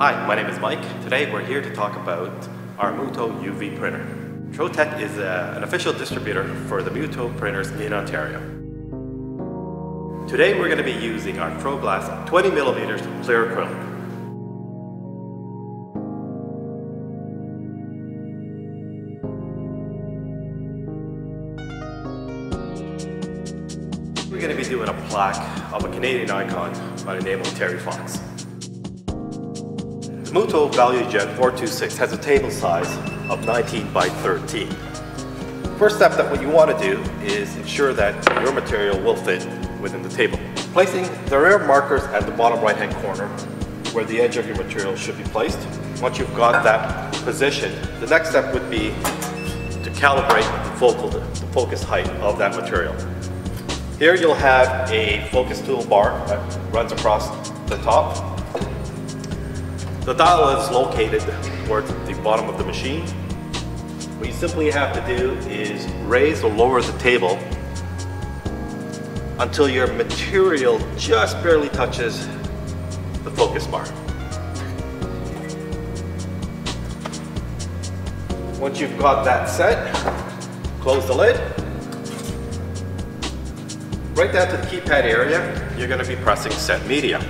Hi, my name is Mike. Today we're here to talk about our Mutoh UV printer. Trotec is a, uh, an official distributor for the Mutoh printers in Ontario. Today we're going to be using our TroGlass 20 millimeters clear acrylic. We're going to be doing a plaque of a Canadian icon by the name of Terry Fox. The Mutoh ValueJet 426 has a table size of 19 by 13. First step that what you want to do is ensure that your material will fit within the table. Placing the rear markers at the bottom right hand corner where the edge of your material should be placed. Once you've got that position, the next step would be to calibrate the, focal, the focus height of that material. Here you'll have a focus toolbar that runs across the top. The dial is located towards the bottom of the machine. What you simply have to do is raise or lower the table until your material just barely touches the focus bar. Once you've got that set, close the lid Right down to the keypad area, you're going to be pressing set media.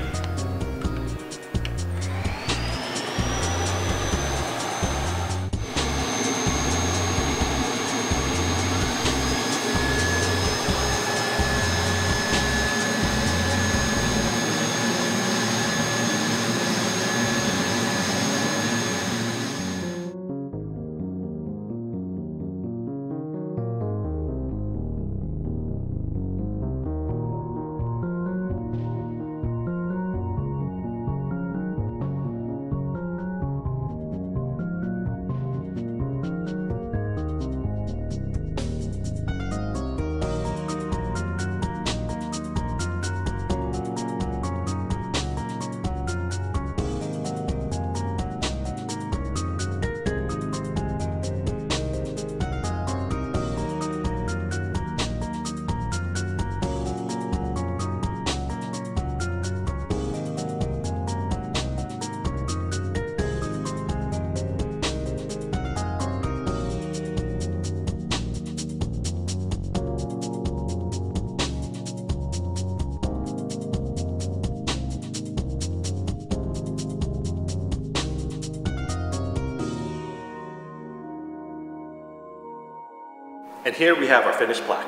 And here we have our finished plaque.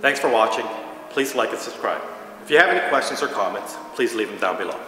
Thanks for watching. Please like and subscribe. If you have any questions or comments, please leave them down below.